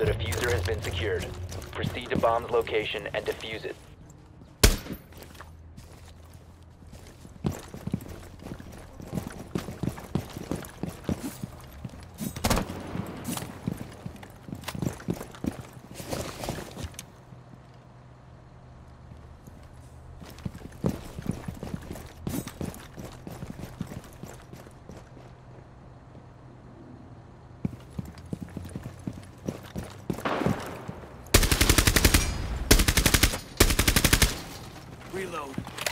The diffuser has been secured. Proceed to bomb's location and defuse it. Reload.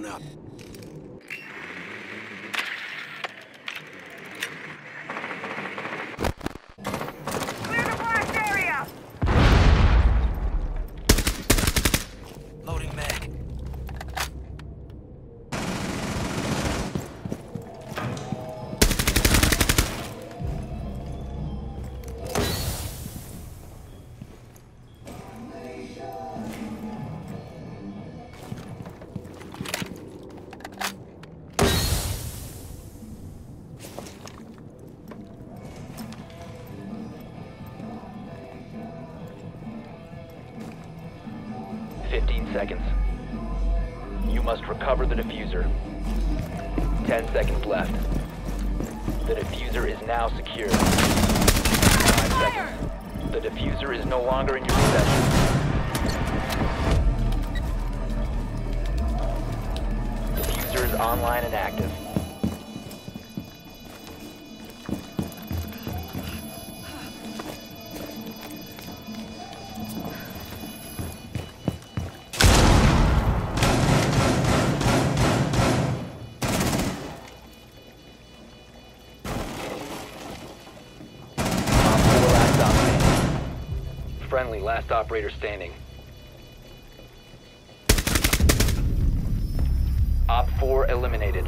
Drone up. 15 seconds. You must recover the diffuser. 10 seconds left. The diffuser is now secure. 5 seconds. The diffuser is no longer in your possession. Diffuser is online and active. Friendly last operator standing. Op 4 eliminated.